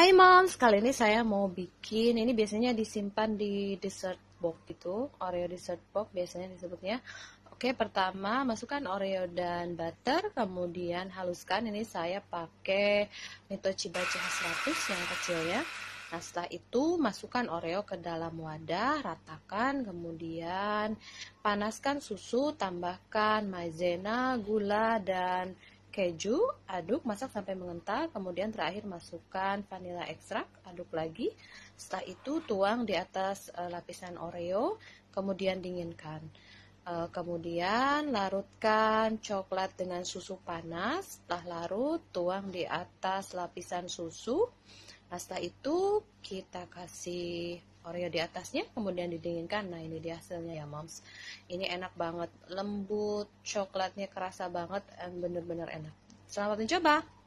Hai moms, kali ini saya mau bikin, ini biasanya disimpan di dessert box gitu, Oreo dessert box biasanya disebutnya. Oke, pertama masukkan Oreo dan butter, kemudian haluskan, ini saya pakai Mitochi Baca 100 yang kecil ya. Nah, setelah itu masukkan Oreo ke dalam wadah, ratakan, kemudian panaskan susu, tambahkan maizena, gula, dan keju, aduk, masak sampai mengental, kemudian terakhir masukkan vanilla ekstrak, aduk lagi. Setelah itu tuang di atas uh, lapisan Oreo, kemudian dinginkan. Uh, kemudian larutkan coklat dengan susu panas. Setelah larut, tuang di atas lapisan susu. Nah, setelah itu kita kasih Oreo di atasnya, kemudian didinginkan. Nah, ini dia hasilnya ya, moms. Ini enak banget, lembut, coklatnya kerasa banget, bener-bener enak. Selamat mencoba!